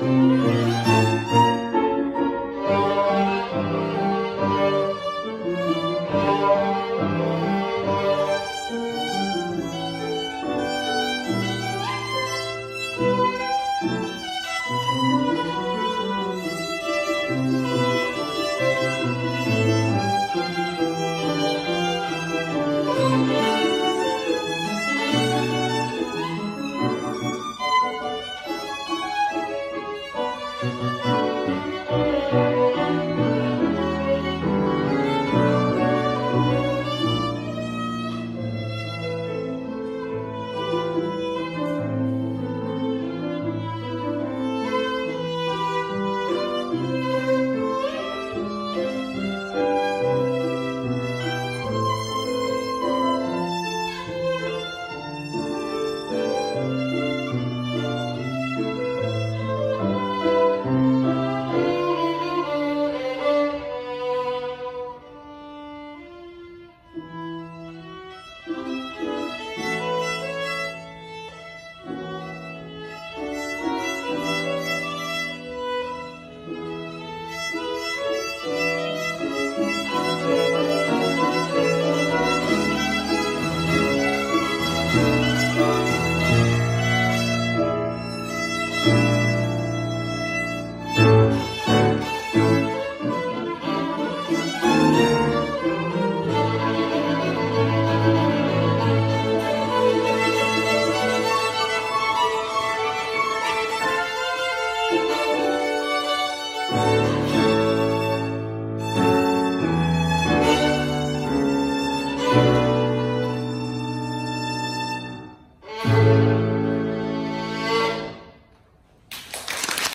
Música thank you